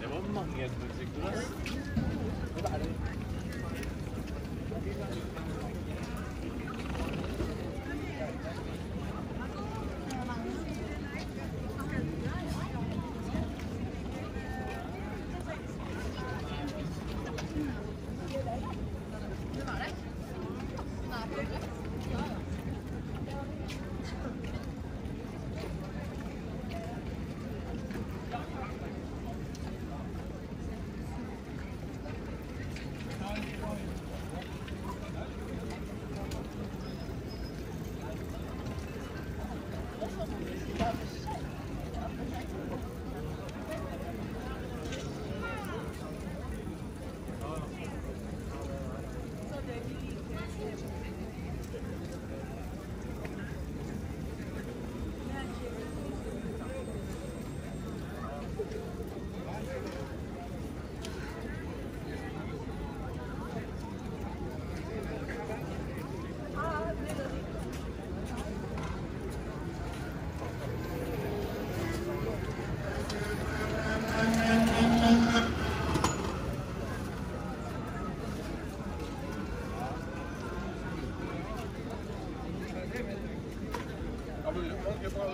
Det var mange etteruttrykk til det. Ja,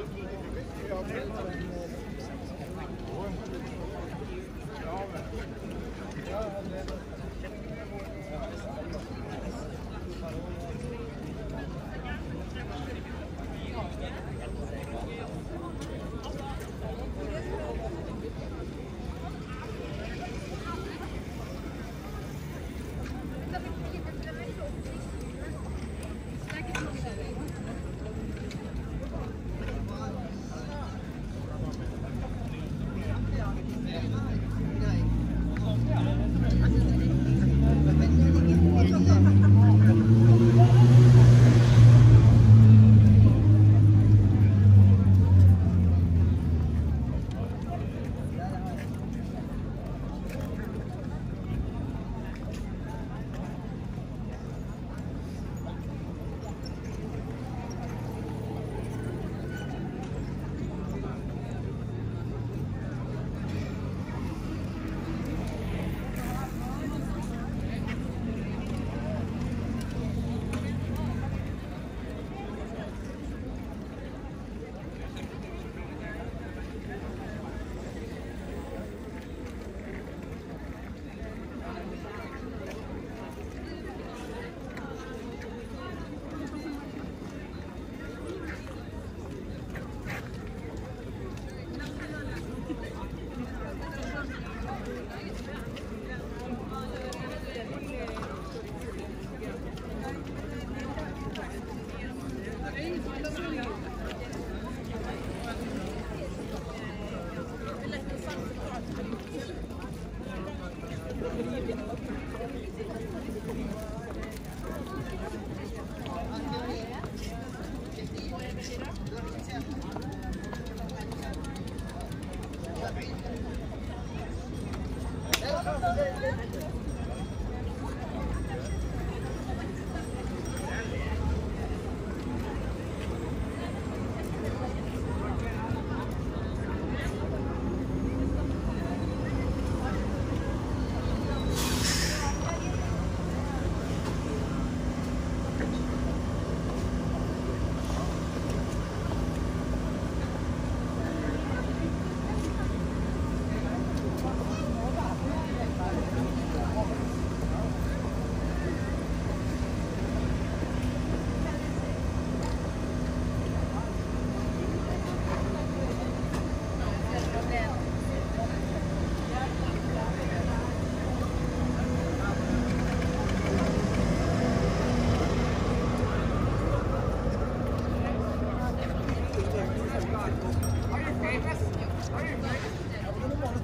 Yeah.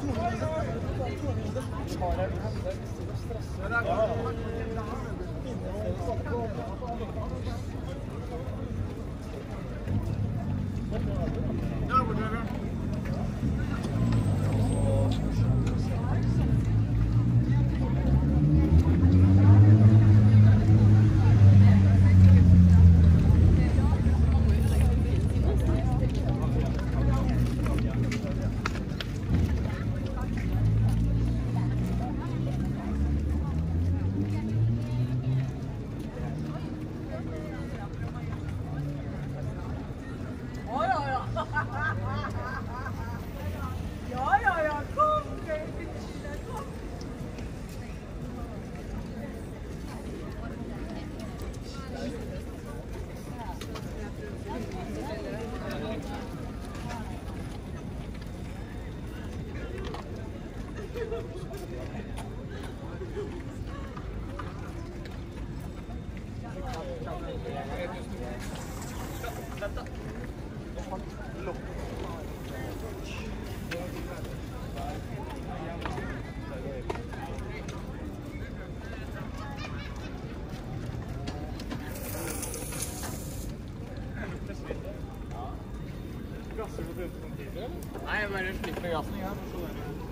Men det er Gasser du brukte samtidig, eller? Nei, jeg bare slipper gassen igjen. skal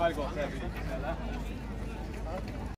vai golpe.